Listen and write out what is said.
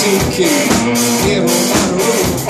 Así que quiero una ropa